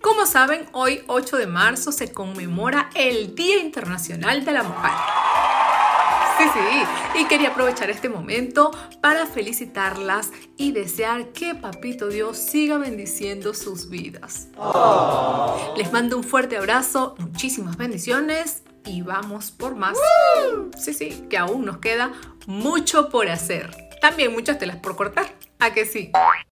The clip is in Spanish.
Como saben, hoy 8 de marzo se conmemora el Día Internacional de la Mujer. Sí, sí, y quería aprovechar este momento para felicitarlas y desear que Papito Dios siga bendiciendo sus vidas. Les mando un fuerte abrazo, muchísimas bendiciones y vamos por más. Sí, sí, que aún nos queda mucho por hacer. También muchas telas por cortar. ¿A que sí?